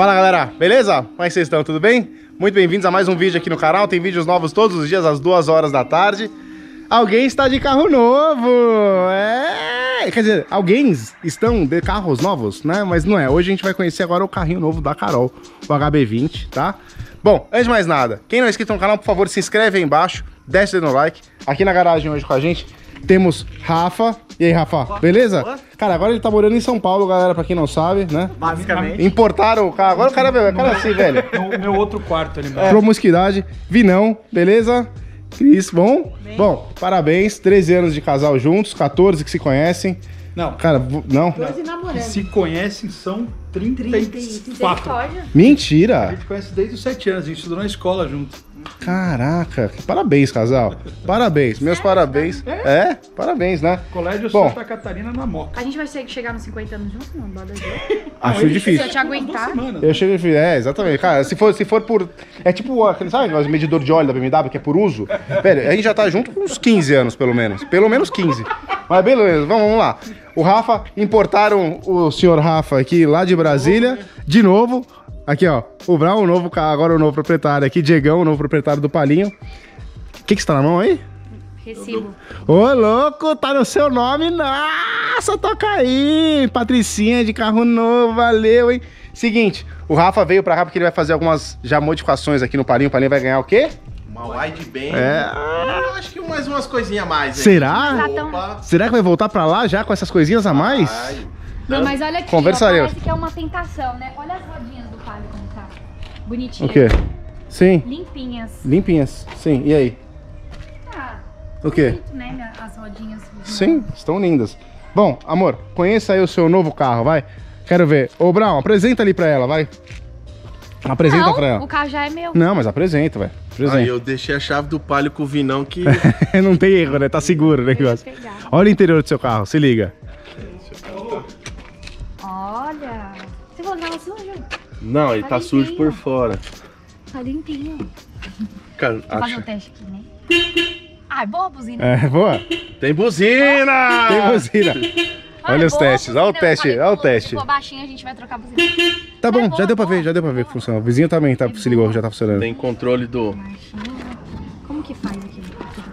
Fala galera, beleza? Como é que vocês estão? Tudo bem? Muito bem-vindos a mais um vídeo aqui no canal. Tem vídeos novos todos os dias às 2 horas da tarde. Alguém está de carro novo! É! Quer dizer, alguém estão de carros novos, né? Mas não é. Hoje a gente vai conhecer agora o carrinho novo da Carol, o HB20, tá? Bom, antes de mais nada, quem não é inscrito no canal, por favor, se inscreve aí embaixo, desce o dedo no like. Aqui na garagem hoje com a gente temos Rafa. E aí, Rafa, beleza? Cara, agora ele tá morando em São Paulo, galera, pra quem não sabe, né? Basicamente. Importaram o carro. Agora o cara, o cara assim, velho. O meu outro quarto ali embaixo. Promiscuidade, Vinão, beleza? Cris, bom? Bom, parabéns, 13 anos de casal juntos, 14 que se conhecem. Não, Cara, não? Doze namorando. que se conhecem são 34. Misericórdia. A Mentira! gente conhece desde os 7 anos, a gente estudou na escola junto. Caraca, parabéns, casal. Parabéns, meus parabéns. É? Parabéns, né? Colégio Bom. Santa Catarina na Moca. A gente vai ter que chegar nos 50 anos juntos, não? Bora ver. Acho ele Se difícil. eu te aguentar. Semana. Eu chego e é, exatamente. Cara, se for, se for por. É tipo aquele, sabe, aquele medidor de óleo da BMW que é por uso? Velho, a gente já tá junto com uns 15 anos, pelo menos. Pelo menos 15. Mas beleza, vamos, vamos lá. O Rafa, importaram o senhor Rafa aqui lá de Brasília, de novo. Aqui, ó. O Brown, o novo, agora o novo proprietário aqui, Diegão, o novo proprietário do Palinho. O que que está na mão aí? Recibo. Ô, louco, tá no seu nome. Nossa, toca aí. Patricinha de carro novo, valeu, hein? Seguinte, o Rafa veio pra cá porque ele vai fazer algumas já modificações aqui no Palinho. O Palinho vai ganhar o quê? Uma wide band. É. Eu acho que mais umas coisinhas a mais. aí. Será? Opa. Será que vai voltar pra lá já com essas coisinhas a mais? Ai. Não, mas olha aqui, ó, Conversaremos. parece que é uma tentação, né? Olha as rodinhas do palio como tá. Bonitinha. O quê? Sim, Limpinhas. limpinhas. Sim, e aí? Ah, O quê? bonito, né? As rodinhas. Sim, estão lindas. Bom, amor, conheça aí o seu novo carro, vai. Quero ver. Ô, Brown, apresenta ali pra ela, vai. Apresenta Não, pra ela. o carro já é meu. Não, mas apresenta, vai. Aí Apresenta. eu deixei a chave do palio com o Vinão que. Não tem erro, né? Tá seguro o negócio. Olha o interior do seu carro, se liga. Olha. Você falou que tava sujo? Não, ele Tá tá sujo por fora. Tá limpinho. Cara, Vou fazer o teste aqui, né? Ai, boa a buzina. É, boa. Tem buzina! Tem buzina. Ai, olha os boa a testes, olha o teste, olha o teste. Se for baixinho, a gente vai trocar a buzina. Tá bom, boa, já deu pra boa. ver, já deu pra ver que funciona. O vizinho também tá, se ligou, já tá funcionando. Tem controle do. Como que faz aqui?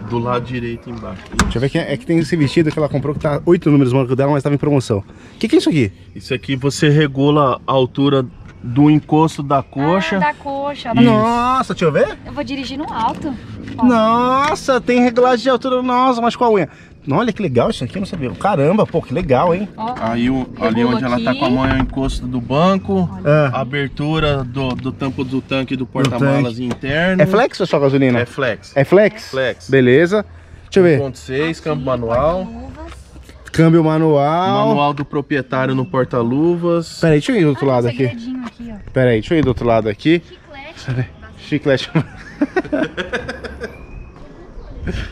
do lado direito embaixo. Deixa eu ver que é, é que tem esse vestido que ela comprou que tá oito números no banco dela, mas tava em promoção. O que, que é isso aqui? Isso aqui você regula a altura do encosto da coxa. Ah, da coxa. da- Nossa, deixa eu ver. Eu vou dirigir no alto. Ó, Nossa, tem regulagem de altura. Nossa, mas com a unha. Olha que legal isso aqui, eu não sabia. Caramba, pô, que legal, hein? ó. Aí o- ali onde ela tá aqui. com a mão é o encosto do banco. A abertura do, do tampo do tanque do porta-malas interno. é flex ou só gasolina? É flex. É flex? Flex. Beleza. Deixa eu ver. 1.6, câmbio Aqui, manual. Câmbio manual. Manual do proprietário no porta-luvas. Pera aí, deixa eu ir do outro Ah, lado um aqui. aqui, ó. Pera aí, deixa eu ir do outro lado aqui. Chiclete. Chiclete.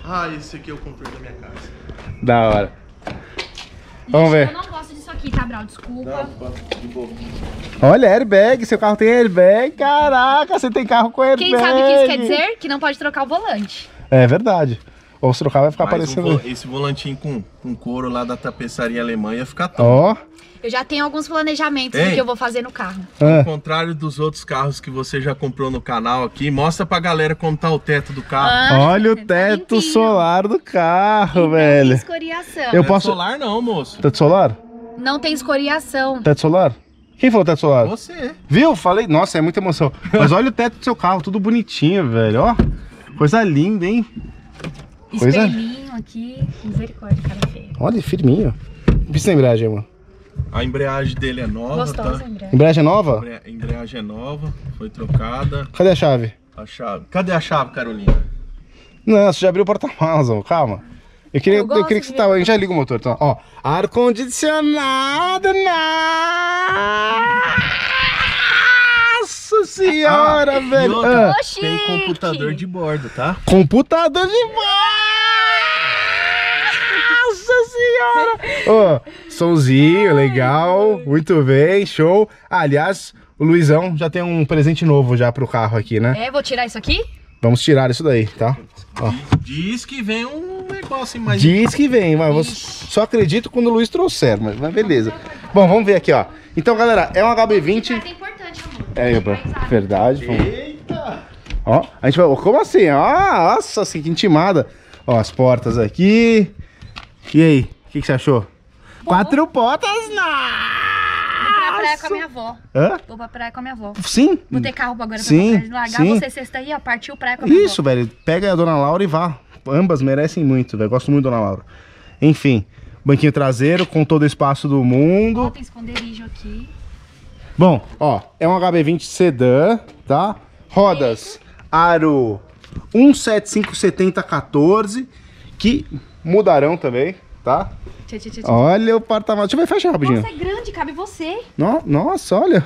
Ah, esse aqui eu comprei da minha casa. da hora. Vamos ver. Eu não gosto disso aqui, tá, Brau? Desculpa. de boa. Olha, airbag. Seu carro tem airbag. Caraca, você tem carro com airbag. Quem sabe o que isso quer dizer? Que não pode trocar o volante. É verdade. Ou se trocar vai ficar Mas um esse volantinho com, com couro lá da tapeçaria alemã ia ficar top. Ó. Eu já tenho alguns planejamentos Ei. do que eu vou fazer no carro. Ah. Ao contrário dos outros carros que você já comprou no canal aqui, mostra pra galera como tá o teto do carro. Ah, Olha o tá teto limpinho. solar do carro, E não velho. tem escoriação. Eu Não posso- solar não, moço. Teto solar? Não tem escoriação. Teto solar? Quem falou teto solar? Você. Viu? Falei. Nossa, é muita emoção. Mas olha o teto do seu carro, tudo bonitinho, velho. Ó. Coisa linda, hein? Coisa- Espelhinho aqui. Misericórdia, cara feia. Olha, firminho. De embreagem, mano. A embreagem dele é nova, Gostosa, tá? André. Embreagem é nova? A embreagem é nova, foi trocada. Cadê a chave? A chave. Cadê a chave, Carolina? Não, você já abriu o porta-malas, calma. Eu queria, Eu eu, queria que você tava. A gente já liga o motor, então. Ó, ar-condicionado, nossa senhora, Ah, e velho. outra, Ah! Tem computador de bordo, tá? computador de Nossa senhora! Ó, somzinho, legal, muito bem, show. Ah, aliás, o Luizão já tem um presente novo já pro carro aqui, né? É, vou tirar isso aqui? Vamos tirar isso daí, tá? Ó. Diz que vem um negócio mais. Diz que vem, mas você só acredito quando o Luiz trouxer, mas, mas beleza. Bom, vamos ver aqui, ó. Então, galera, é um HB20. É. É, verdade. vamos- Eita! Ó, a gente vai. Como assim? Ah, nossa, assim, que intimada. Ó, as portas aqui. E aí, o que, que você achou? Quatro portas, Vou pra praia com a minha avó. Hã? Vou pra praia com a minha avó. Sim. Vou ter carro agora Sim, pra largar sim. você sexta aí, ó. Partiu praia com a minha Isso, avó. velho. Pega a dona Laura e vá. Ambas merecem muito, velho. Gosto muito da dona Laura. Enfim, banquinho traseiro com todo o espaço do mundo. Ó, tem esconderijo aqui. Bom, ó, é um HB20 sedã, tá? Rodas aro 1757014 que mudarão também, tá? Tchau, tchau, tchau. Olha o porta-malas. Deixa eu ver, fecha rapidinho. Nossa, é grande, cabe você. No- nossa, olha.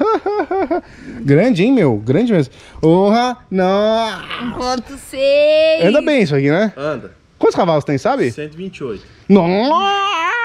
grande, hein, meu? Grande mesmo. Porra, não. 1.6. Anda bem isso aqui, né? Anda. Quantos cavalos tem, sabe? 128. Nossa!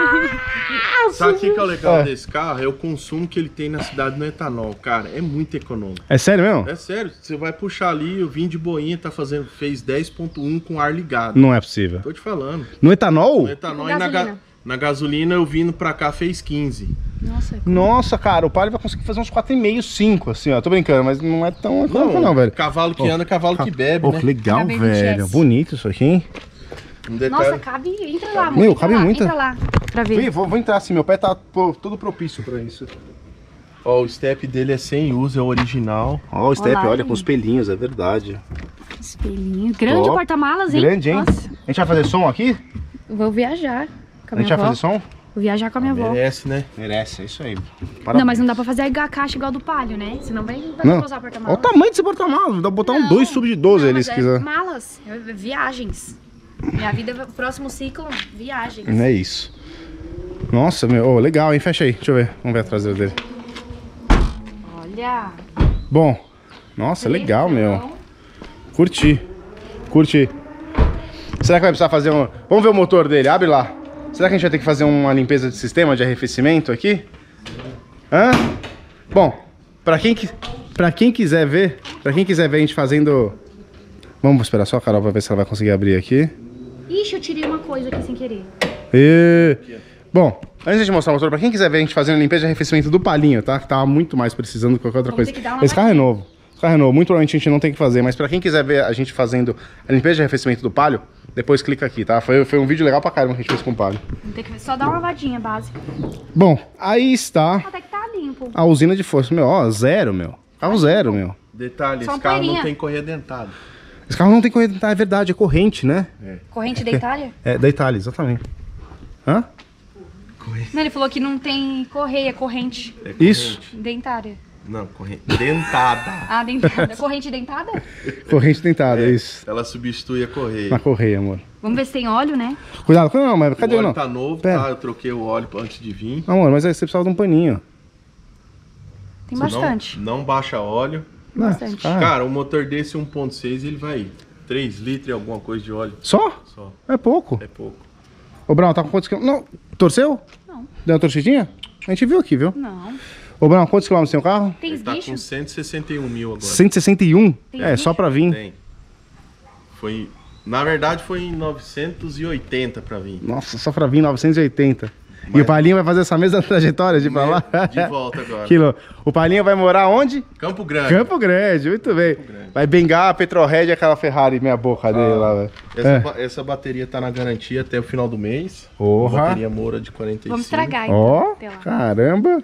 Sabe o que, que é o legal É. desse carro? É o consumo que ele tem na cidade no etanol, cara. É muito econômico. É sério mesmo? É sério, você vai puxar ali, eu vim de boinha, tá fazendo, fez 10.1 com ar ligado. Não é possível. Tô te falando. No etanol? No etanol e na, ga- gasolina. na gasolina eu vindo pra cá fez 15. Nossa, Nossa, cara, o Palio vai conseguir fazer uns 4,5, 5, assim, ó. Tô brincando, mas não é tão econômico, não, velho. Cavalo que anda, cavalo que bebe, Pô, né? que legal, HB20S. velho. Bonito isso aqui, hein? Um detalhe, Nossa, cabe. Entra lá, amor. Meu, entra cabe lá, muita. Entra lá pra ver. Vem, vou, vou entrar assim, meu pé tá pô, todo propício pra isso. ó, o step dele é sem uso, é o original. Ó, o step, Olá, olha, hein? com os pelinhos, é verdade. Espelhinho. Grande porta-malas, hein? Grande, hein? Nossa, A gente vai fazer som aqui? vou viajar com A a gente vai avó. fazer som? Vou viajar com a minha avó. Merece, né? Merece, é isso aí. Não, mas não dá pra fazer a caixa igual do palio, né? Senão vai, vai Não. usar o Olha o porta-malas. tamanho desse porta-malas. Dá pra botar um Não. 2 sub de 12 Não, ali, se é quiser. Malas, é viagens. Minha vida, próximo ciclo, viagens. É isso. Nossa, meu, ô, legal, hein? Fecha aí, deixa eu ver. Vamos ver a traseira dele. Olha. Bom, nossa, legal, meu. Então, Curti. Curti. Será que vai precisar fazer um. Vamos ver o motor dele, abre lá. Será que a gente vai ter que fazer uma limpeza de sistema de arrefecimento aqui? Hã? Bom, pra quem, qui- pra quem quiser ver, pra quem quiser ver a gente fazendo. Vamos esperar só a Carol pra ver se ela vai conseguir abrir aqui. Ixi, eu tirei uma coisa aqui sem querer. E... Bom, antes de mostrar o motor, pra quem quiser ver a gente fazendo a limpeza de arrefecimento do palinho, tá? Que tava muito mais precisando do que qualquer outra Vamos coisa. ter que dar uma Esse carro é novo. Esse carro é novo. Muito provavelmente a gente não tem que fazer, mas pra quem quiser ver a gente fazendo a limpeza de arrefecimento do palio, depois clica aqui, tá? Foi, foi um vídeo legal pra caramba que a gente fez com o palio. Ter que só dar uma lavadinha básica. Bom, aí está Até que tá limpo. a usina de força. Meu, ó, zero, meu. Carro zero, meu. Detalhe, Só esse carro não tem correia dentada. Esse carro não tem corrente, tá, é verdade, é corrente, né? Corrente da Itália? É, da Itália, exatamente. Hã? Não, ele falou que não tem correia, corrente É Isso. dentária. Não, corrente dentada. Ah, dentada. corrente dentada? Corrente dentada, isso. Ela substitui a correia. Na correia, amor. Vamos ver se tem óleo, né? Cuidado, não, mas cadê o o óleo não? tá novo, Pera. tá? Eu troquei o óleo antes de vir. Amor, mas aí você precisava de um paninho. Tem Senão, bastante. Não baixa óleo. Bastante. Ah, carro- Cara, um motor desse 1.6 ele vai 3 litros e alguma coisa de óleo Só? só. É pouco. É pouco. Ô, Brown, tá com quantos quilômetros? Não, torceu? Não. Deu uma torcidinha? A gente viu aqui, viu? Não. Ô, Brown, quantos quilômetros tem o carro? Tem Ele tá esguicho? com 161 mil agora. 161? Tem é, só bicho? pra vir. Tem. Foi. Na verdade foi em 980 pra vir. Nossa, só pra vir 980. E o Palinho vai fazer essa mesma trajetória de ir pra lá? De volta agora. Quilo. O Palinho vai morar onde? Campo Grande. Campo Grande, muito bem. Grande. Vai bengar a Petrohead e aquela Ferrari meia boca dele lá, velho. Essa, É. essa bateria tá na garantia até o final do mês. Porra. Bateria Moura de 45. Vamos estragar, então. Ó, caramba.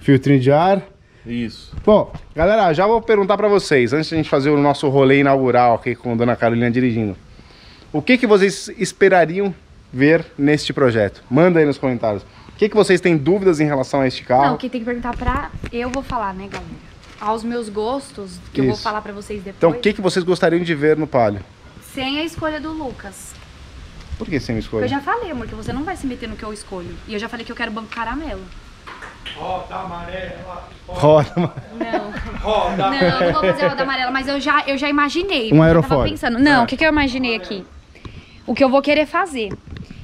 Filtrinho de ar. Isso. Bom, galera, já vou perguntar pra vocês, antes de a gente fazer o nosso rolê inaugural aqui com a Dona Carolina dirigindo. O que, que vocês esperariam ver neste projeto? Manda aí nos comentários. O que, que vocês têm dúvidas em relação a este carro? Não, quem tem que perguntar pra... Eu vou falar, né, galera? Aos meus gostos, que eu vou Isso. falar pra vocês depois. Então, o que, que vocês gostariam de ver no Palio? Sem a escolha do Lucas. Por que sem escolha? eu já falei, amor, que você não vai se meter no que eu escolho. E eu já falei que eu quero banco caramelo. Roda amarela. Roda, mano. Não. Roda Não, não vou fazer roda amarela, mas eu já, eu já imaginei. Um eu aerofólio. tava pensando. Não, o que, que eu imaginei aqui? O que eu vou querer fazer.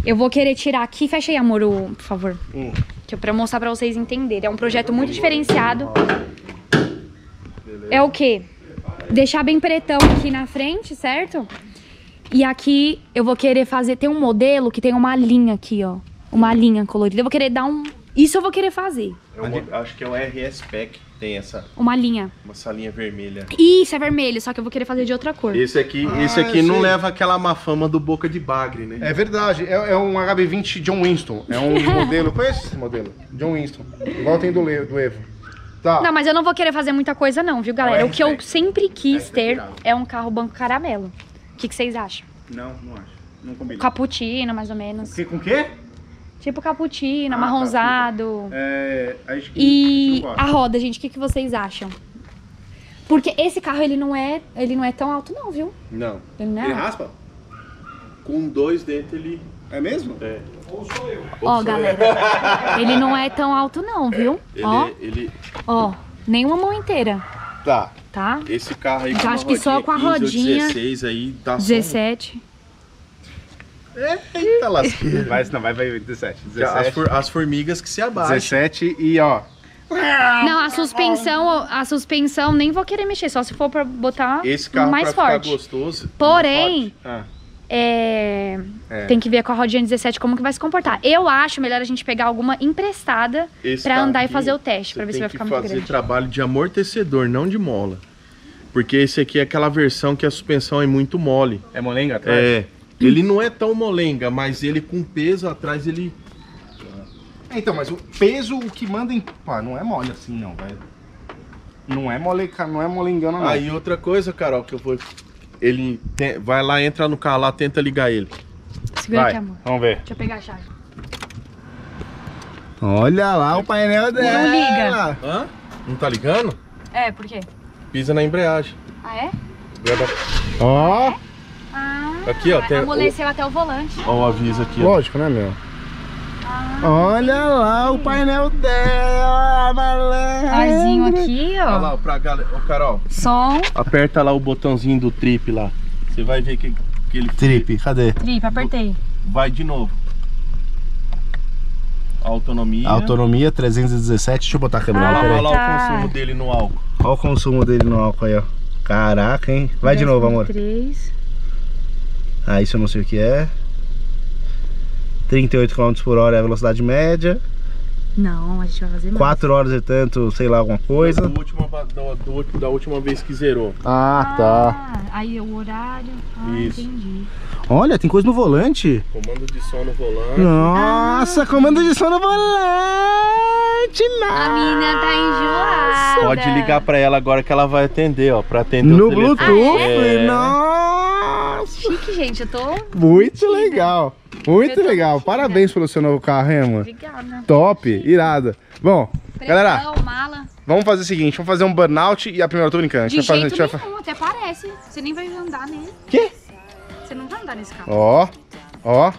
Eu vou querer tirar aqui. Fecha aí, amor, o, por favor. Hum. Que é pra mostrar pra vocês entenderem. É um projeto muito diferenciado. É o quê? Deixar bem pretão aqui na frente, certo? E aqui eu vou querer fazer. Tem um modelo que tem uma linha aqui, ó. Uma linha colorida. Eu vou querer dar um. Isso eu vou querer fazer. É o mo- acho que é o RS Pack. Tem essa Uma linha. uma salinha vermelha. Isso, é vermelho, só que eu vou querer fazer de outra cor. Esse aqui, Ah, esse aqui não sei. leva aquela má fama do boca de bagre, né? É verdade, é, é um HB20 John Winston. É um modelo. Conhece esse modelo? John Winston. Igual tem do, Le- do Evo. Tá. Não, mas eu não vou querer fazer muita coisa não, viu, galera? Não, é o que eu respeito. sempre quis É ter é um carro banco caramelo. O que, que vocês acham? Não, não acho. Não combina. Cappuccino, mais ou menos. Que- Com o quê? Tipo cappuccino, Ah, amarronzado. É. A gente, E a roda, gente, o que, que vocês acham? Porque esse carro, ele não é, ele não é tão alto não, viu? Não. Ele não é Ele raspa? Com dois dentro ele. É mesmo? É. Ó, galera, ele não é tão alto não, viu? Ele, Ó, ele. ó, nem uma mão inteira, Tá. tá? Esse carro aí Eu com uma acho que só com a 15 ou rodinha- 16 aí tá só- 17. Eita lasqueira. Vai, não, vai, vai 17. As, 17. for- as formigas que se abaixam. 17 e ó. Não, a suspensão, a suspensão nem vou querer mexer, só se for pra botar Esse carro mais pra forte. ficar gostoso. Porém, Ah, é, é. tem que ver com a rodinha 17 como que vai se comportar. Eu acho melhor a gente pegar alguma emprestada Esse pra andar e fazer o teste, pra ver se tem vai que ficar muito fazer grande. trabalho de amortecedor, não de mola. Porque esse aqui é aquela versão que a suspensão é muito mole. É molenga atrás? É. Ele não é tão molenga, mas ele com peso atrás ele. É, Então, mas o peso, o que manda em. Pá, não é mole assim, não, velho. Não é mole, não é molengana, não. Aí outra coisa, Carol, que eu vou. Ele tem- vai lá, entra no carro lá, tenta ligar ele. Segura Vai, aqui, amor. vamos ver. Deixa eu pegar a chave. Olha lá o painel dela. liga. Hã? Não tá ligando? É, por quê? Pisa na embreagem. Ah, é? Ó, Ah, Aqui, ó, tem- amoleceu até o volante. Ó o aviso aqui, ó. lógico, né, meu? Olha lá o painel dela, malandro. Arzinho aqui, Olha ó. lá, pra galera. Ô, Carol, Som. aperta lá o botãozinho do trip lá. Você vai ver que, que ele Trip, cadê? Trip, apertei. vai de novo. Autonomia. Autonomia 317, deixa eu botar a câmera Olha lá, peraí. olha lá tá. o consumo dele no álcool. Olha o consumo dele no álcool aí, ó. Caraca, hein? Vai de novo, amor. 3. Ah, isso eu não sei o que é. 38 km por hora é a velocidade média. Não, a gente vai fazer mais. 4 horas e tanto, sei lá, alguma coisa. Do última, do- do- da última vez que zerou. Ah, tá. Ah, aí o horário. Ah, Isso. entendi. Olha, tem coisa no volante. Comando de som no volante. Nossa, comando de som no volante. A menina tá enjoada. Pode ligar pra ela agora que ela vai atender, ó. Pra atender No o telefone. Bluetooth. É. Nossa. Chique, gente, eu tô. Muito legal. Muito legal. Parabéns pelo seu novo carro, hein, amor? Obrigada. Top, irada. Bom, galera, Pressão, mala. vamos fazer o seguinte: vamos fazer um burnout e a primeira tô brincando. De fazer- jeito vai nenhum, até parece. Você nem vai andar nele. Quê? Você não vai andar nesse carro. Ó, ó.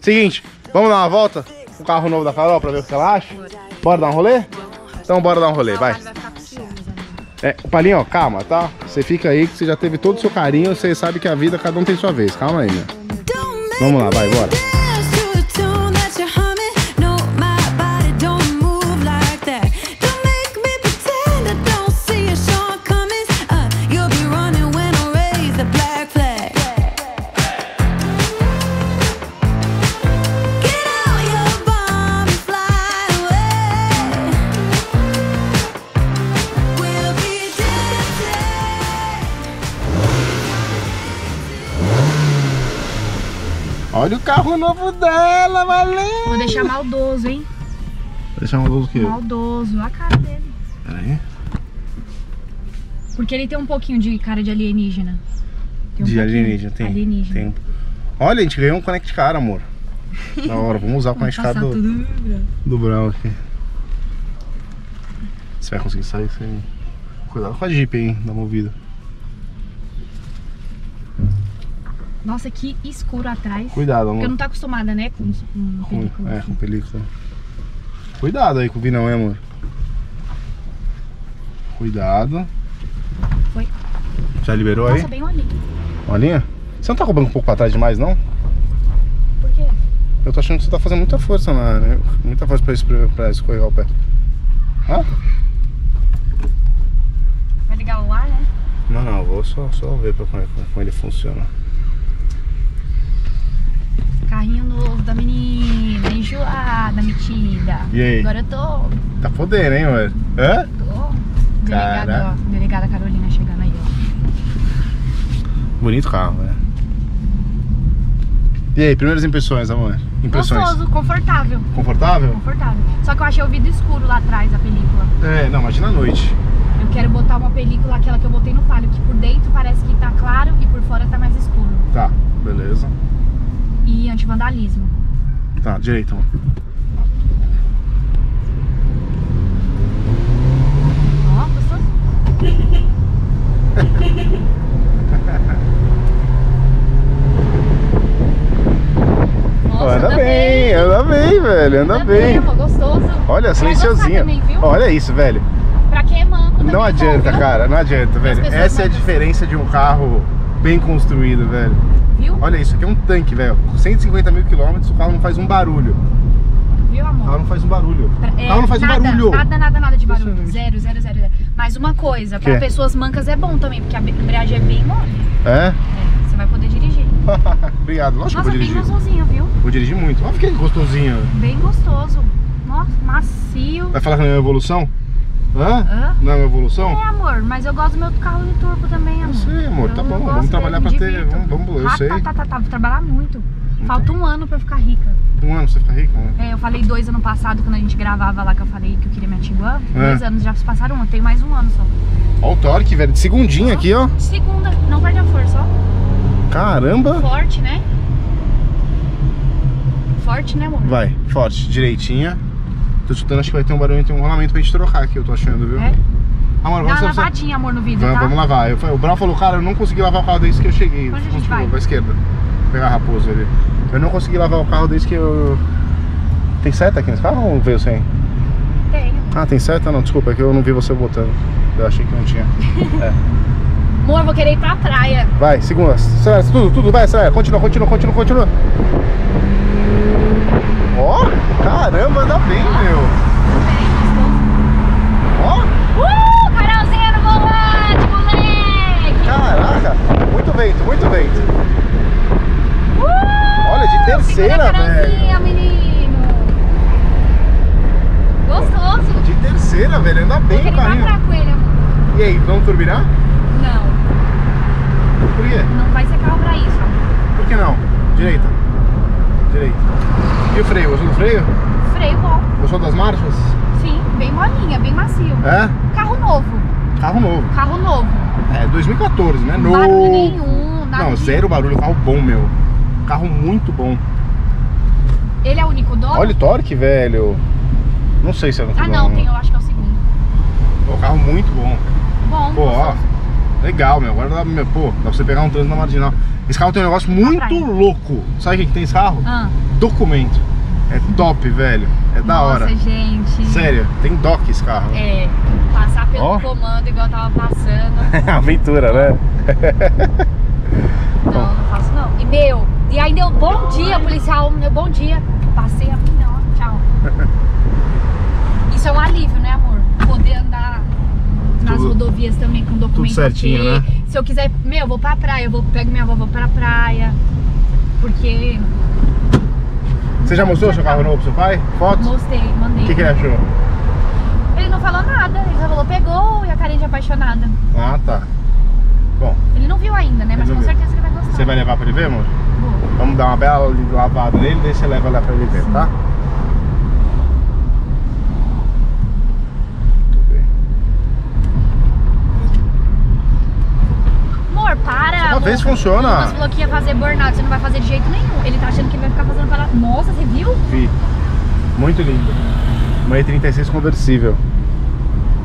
Seguinte, vamos dar uma volta com o carro novo da Carol pra ver o que ela acha? Bora dar um rolê? Então bora dar um rolê, vai. Vai É, Palinho, ó, calma, tá? Você fica aí que você já teve todo o seu carinho, você sabe que a vida cada um tem sua vez. Calma aí, meu. Vamos lá, vai, bora. Olha o carro novo dela, valeu! Vou deixar maldoso, hein? Deixa um o quê? Maldoso. A cara dele. Peraí. Porque ele tem um pouquinho de cara de alienígena. Tem um De alienígena, tem. Alienígena. tem. Olha, a gente ganhou um Connect Car, amor. Da hora, vamos usar o Connect Car do, tudo. do Brown aqui. Você vai conseguir sair sem. Cuidado com a Jeep, hein, da movida. Nossa, que escuro atrás. Cuidado, Porque eu amor. não tô acostumada, né? Com, com Com, película. é, com película. Cuidado aí com o vinão, hein, amor. Cuidado. Foi. Já liberou aí? Nossa, bem olhinho. Olhinha? Você não tá roubando um pouco pra trás demais, não? Por quê? Eu tô achando que você tá fazendo muita força na. né? Muita força pra, pra escorregar o pé. Hã? Vai ligar o ar, né? Não, não, vou só, só ver pra como, é- como ele funciona. Carrinho novo da menina, enjoada, metida. E aí? Agora eu tô. Tá podendo, hein, mano? Hã? tô. Delegada, Cara. ó. Delegada Carolina chegando aí, ó. Bonito carro, velho. E aí, primeiras impressões, amor? Impressões. Gostoso, confortável. Confortável? Confortável. Só que eu achei o vidro escuro lá atrás da película. É, não, imagina a noite. Eu quero botar uma película, aquela que eu botei no palio, que por dentro parece que tá claro e por fora tá mais escuro. Tá, beleza. E antivandalismo. Tá, direito. Ó, gostoso. Nossa, anda bem, anda bem, velho, anda, bem. amor, gostoso. Olha, também, viu? Olha isso, velho. Pra quem é manco Não bom, adianta, cara, não adianta, velho. Essa é a diferença de um carro bem construído, velho. Viu? Olha isso, aqui é um tanque, velho. Com 150 mil quilômetros, o carro não faz um barulho. Viu, O carro amor? não faz um barulho. Pra- O carro não faz um nada, barulho. Nada, nada, nada de barulho. Zero, zero, zero, zero. Mas uma coisa, pra Quê? pessoas mancas é bom também, porque a embreagem é bem mole. É? É, você vai poder dirigir. Obrigado, lógico Nossa, que vou bem dirigir. gostosinho, viu? Vou dirigir muito. Olha que gostosinho. Bem gostoso. Nossa, macio. Vai falar que não é evolução? Hã? Hã? Não é uma evolução? É, amor, mas eu gosto do meu carro de turbo também, amor. sei, amor, tá Eu bom, gosto vamos trabalhar pra ter- vamos- vamos, eu ah, sei. Tá, tá, tá, tá, vou trabalhar muito. Falta um ano pra eu ficar rica. Um ano você fica rico, né? É, eu falei dois ano passado, quando a gente gravava lá, que eu falei que eu queria minha Tiguan. É. Dois anos já se passaram eu tenho mais um ano só. Ó o torque, velho. De segundinho aqui, ó. Segunda, não perde a força, ó. Caramba. Forte, né? Forte, né, amor? Vai, forte, direitinha. Tô chutando, acho que vai ter um barulho, tem um rolamento pra gente trocar aqui, eu tô achando, viu? É? Amor, Dá uma lavadinha, amor, no vidro, Vamos, tá? vamos lavar. Eu, o Brau falou, cara, eu não consegui lavar o carro desde que eu cheguei. Onde a gente vai? Pra esquerda. Vou pegar a raposa ali. Eu não consegui lavar o carro desde que eu... Tem seta aqui nesse carro ou veio sem? Tenho. Ah, tem seta? Não, desculpa, é que eu não vi você botando. Eu achei que não tinha. É. Amor, vou querer ir pra praia. Vai, segunda. Acelera, tudo, tudo, vai, acelera. Continua, continua, continua, continua. Ó, caramba, anda bem, meu. Ó, Uh, Carolzinha no volante, moleque! caraca. Muito vento, muito vento. Uh, Olha, de terceira, segura a velho. Carolzinha, menino. Gostoso. De terceira, velho, anda Vou bem querer o ir pra carrinho. praia com ele, amor. E aí, vamos turbinar? Não, Por quê? não vai ser carro pra isso, amor. Por que não? Direita. Direita. E o freio? Gostou do freio? Freio bom. Gostou das marchas? Sim, bem molinha, bem macio. É? Carro novo, Carro novo. carro novo. É 2014, né? Novo. Barulho nenhum, nada Não, zero barulho, carro bom, meu. Carro muito bom. Ele é o único dono? Olha o torque, velho. Não sei se é muito Ah, bom. não, tem, eu acho que é o segundo. Pô, carro muito bom. Bom, Pô, ó. Legal, meu. Agora dá, meu, pô, dá pra você pegar um trânsito na marginal. Esse carro tem um negócio muito louco. Sabe o que, que tem esse carro? Ah, Documento. É top, velho. É da nossa, hora. gente. Sério, tem doc esse carro. É, passar pelo Ó. comando igual eu tava passando. Aventura, né? Não, não faço não. E meu, e aí deu bom dia, policial, meu bom dia. Passei a vida, ó, tchau. Isso é um alívio, né, amor? Poder andar nas Tudo- rodovias também com documento certinho, ok. né? Se eu quiser, meu, eu vou pra praia, eu vou pego minha avó, vou pra praia. Porque Você já mostrou seu carro novo pro seu pai? Fotos? mostrei, mandei. O que, que ele achou? Ele não falou nada, ele só falou, pegou e a carinha de apaixonada. Ah, tá. Ele não viu ainda, né? Mas Ele com certeza que vai gostar. você vai levar pra ele ver, amor? Vou. Vamos dar uma bela lavada nele, daí você leva lá pra ele ver, tá? Muito bem. Amor, para! Uma amor. vez funciona. Lucas falou que ia fazer burnout, você não vai fazer de jeito nenhum. Ele tá achando que vai ficar fazendo para. Nossa, você viu? Vi. Muito lindo. Uma E36 conversível.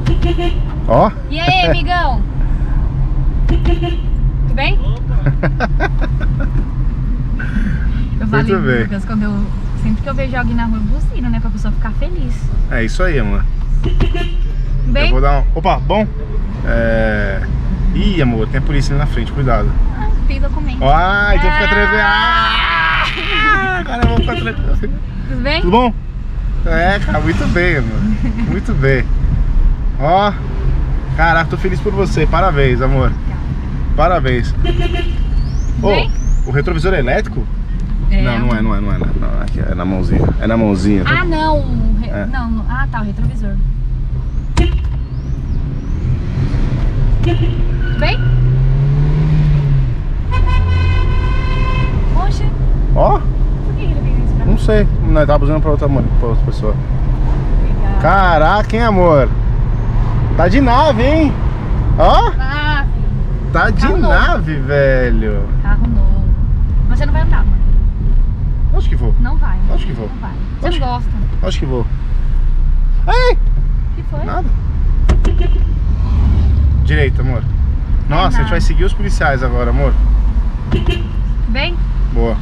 Ó, E aí, amigão? Tudo bem? Eu falei, Muito bem. Lucas, quando eu. Sempre que eu vejo alguém na rua, eu buzino, né? Pra pessoa ficar feliz. é isso aí, amor. Bem? Eu vou dar um... Opa, bom? É... Ih, amor, tem a polícia ali na frente, cuidado. Ah, tem documento. Ai, então fica tranquilo. Ah! Ah, agora eu vou ficar tranquilo. Tudo bem? Tudo bom? É, cara, muito bem, amor. Muito bem. Ó, caraca, tô feliz por você. Parabéns, amor. Parabéns. Bem? o retrovisor é elétrico? É. Não, não é, não é, não é. Não, não, aqui é na mãozinha. É na mãozinha. tá? Ah, não. re- É. Não. Ah, tá, o retrovisor. Vem. Poxa, Ó, por que ele isso pra não sei. Nós tava usando pra outra, mãe, pra outra pessoa. Caraca, hein, amor? Tá de nave, hein? Ó, Ah, tá de Carro novo. nave, velho. carro novo. Mas você não vai andar, mano. Acho que vou. Não vai. Acho que vou. Não vai. Você Acho não gosta. Acho que vou. Ei, que foi? nada. Direita, amor. Nossa, a gente vai seguir os policiais agora, amor. Vem. Boa.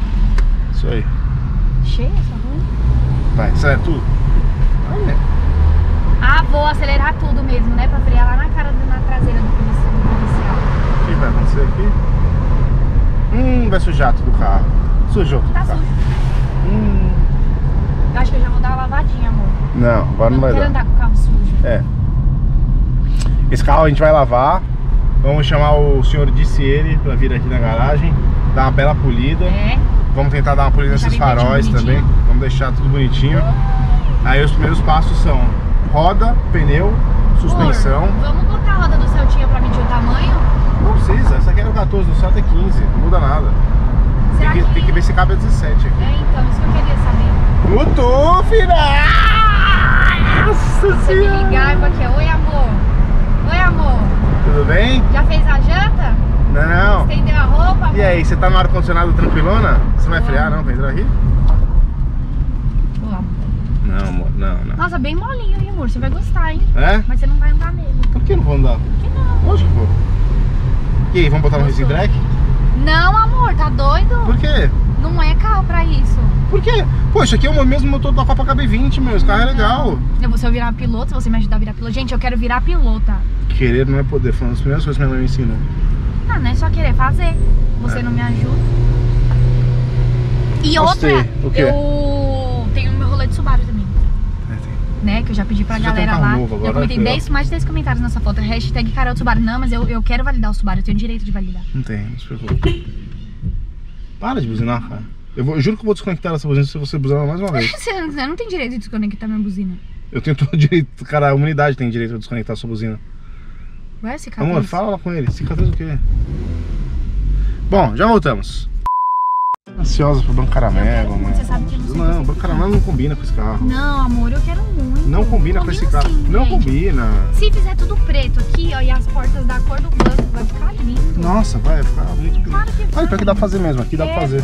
Isso aí. Cheia essa rua. Vai, acelera tudo. Olha. Ah, vou acelerar tudo mesmo, né? Pra frear lá na cara, na traseira do polici- do policial. O que vai acontecer aqui? Hum, vai sujar tudo o carro. Sujou tudo Tá o carro. sujo. Hum. Eu acho que eu já vou dar uma lavadinha, amor. Não, agora não, vai quero dar. andar com o carro sujo. É. Esse carro a gente vai lavar. Vamos chamar o senhor disse ele pra vir aqui na garagem, dar uma bela polida. É. Vamos tentar dar uma polida nesses faróis também. Vamos deixar tudo bonitinho. Aí os primeiros passos são roda, pneu, suspensão. Amor, vamos roda do Celtinha pra medir o tamanho? Não precisa, essa aqui era o 14, do Celta é 15, não muda nada. Tem Será que, que... tem que ver se cabe a 17 aqui. É, então, isso que eu queria saber. Mutou, filha! Nossa Você me senhora! falar aqui, oi amor. Oi amor. Tudo bem? Já fez a janta? Não. Estendeu a roupa? amor? E aí, você tá no ar-condicionado tranquilona? Você não vai frear não pra entrar aqui? Não, amor, não, não. Nossa, bem molinho, hein, amor? Você vai gostar, hein? É? Mas você não vai andar nele. Por que não vou andar? Por que não? Lógico que vou. E aí, vamos botar no Racing Track? Não, amor, tá doido? Por quê? Não é carro pra isso. Por quê? Poxa, aqui é o mesmo motor da Copa KB20, meu. Esse carro é legal. Eu vou se eu virar piloto, se você me ajudar a virar piloto. Gente, eu quero virar pilota. Querer não é poder. Foi uma das primeiras coisas que minha mãe me ensinou. Ah, não é só querer fazer. Você É. não me ajuda. E Gostei. outra, O quê? eu Né? Que eu já pedi pra Você galera lá. novo agora, eu comentei que legal. 10, mais de 10 comentários nessa foto. Hashtag Carol do Subaru. Não, mas eu, eu quero validar o Subaru, eu tenho direito de validar. Não tem, não se preocupe. Para de buzinar, cara. Eu, vou- eu juro que eu vou desconectar essa buzina se você buzinar mais uma vez. Você, não tem direito de desconectar minha buzina. Eu tenho todo o direito. Cara, a humanidade tem direito de desconectar a sua buzina. Ué, cicatriz? Amor, fala lá com ele. Cicatriz o quê? Bom, já voltamos. Ansiosa pro Banco Caramelo, né? você sabe que não Não, Banco Caramelo não combina com esse carro. Não, amor, eu quero muito. Não combina com esse carro. sim, Não gente. combina. Se fizer tudo preto aqui, ó, e as portas da cor do banco, vai ficar lindo. Nossa, vai ficar muito bonito. Claro que Olha, vai. pior que dá pra fazer mesmo. Aqui dá pra É. fazer.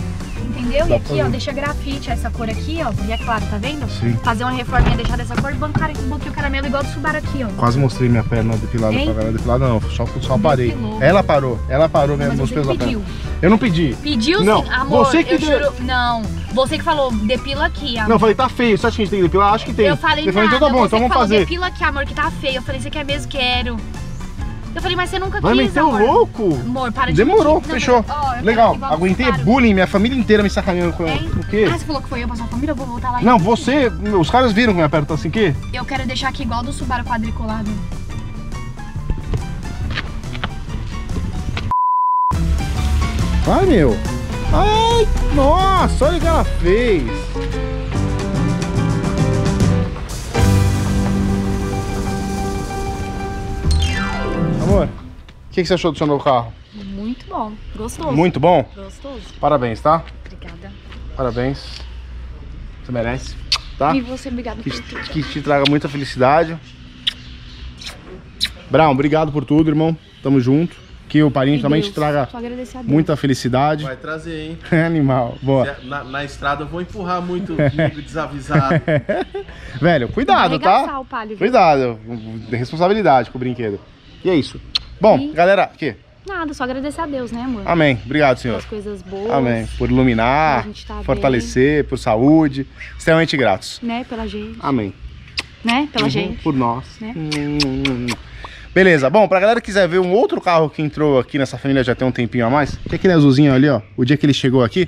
Entendeu? E aqui, ó, deixa grafite essa cor aqui, ó. E é claro, tá vendo? Sim. Fazer uma reforminha, deixar dessa cor, bancar um pouquinho o caramelo igual do Subaru aqui, ó. Quase mostrei minha perna depilada Hein? pra galera. Depilada não, só, só parei. Depilou. Ela parou. Ela parou mesmo, você pesos da perna. Eu não pedi. Pediu Não, sim, amor. você que eu deu- juro. Não, você que falou, depila aqui, amor. Não, eu falei, tá feio. Você acha que a gente tem que depilar? Acho que tem. Eu falei Ele falou, nada, então tá bom, então vamos fazer. depila aqui, amor, que tá feio. Eu falei, você quer mesmo? Quero. Eu falei, mas você nunca Vai quis, amor. louco? Amor, para de Demorou, mentir. Fechou. mas, quero Legal, aguentei bullying, minha família inteira me sacaneando com Hein? O quê? Ah, você falou que foi eu pra sua família, eu vou voltar lá Não, você, os caras viram que minha perna tá assim que? Eu quero deixar aqui igual do Subaru quadriculado. Vai, meu. Ai, nossa, olha o que ela fez. Que, que você achou do seu novo carro? Muito bom. Gostoso. Muito bom? Gostoso. Parabéns, tá? Obrigada. Parabéns. Você merece, tá? E você, obrigado Que, por tudo. que te traga muita felicidade. Brown, obrigado por tudo, irmão. Tamo junto. Que o Parinho também Deus, te traga muita felicidade. Vai trazer, hein? Animal. Boa. Na, na estrada eu vou empurrar muito o amigo desavisado. Velho, cuidado, tá? o palio? Cuidado. Responsabilidade com o brinquedo. E é isso. Bom, E- galera, o quê? Nada, só agradecer a Deus, né, amor? Amém. Obrigado, senhor. Pelas coisas boas. Amém. Por iluminar, tá fortalecer, por saúde. Extremamente gratos. Né, pela gente. Amém. Né, pela Uhum, gente. Por nós. Né? Hum. Beleza, bom, pra galera que quiser ver um outro carro que entrou aqui nessa família já tem um tempinho a mais, tem aquele azulzinho ali, ó. O dia que ele chegou aqui,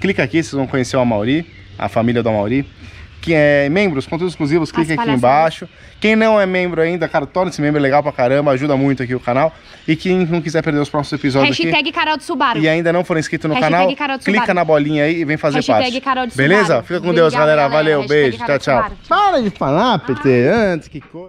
clica aqui, vocês vão conhecer o Amauri, a família do Amauri. Que é membros, conteúdos exclusivos, clica aqui embaixo. Quem não é membro ainda, cara, torne-se membro, é legal pra caramba, ajuda muito aqui o canal. E quem não quiser perder os próximos episódios aqui Hashtag Carol de Subaru. e ainda não for inscrito no Hashtag canal, Carol de clica na bolinha aí e vem fazer Hashtag parte. Carol de Beleza? Subaru. Fica com Deus, galera. galera. Valeu, Hashtag beijo. Carol Tchau, tchau. Para de falar, PT, antes, que coisa.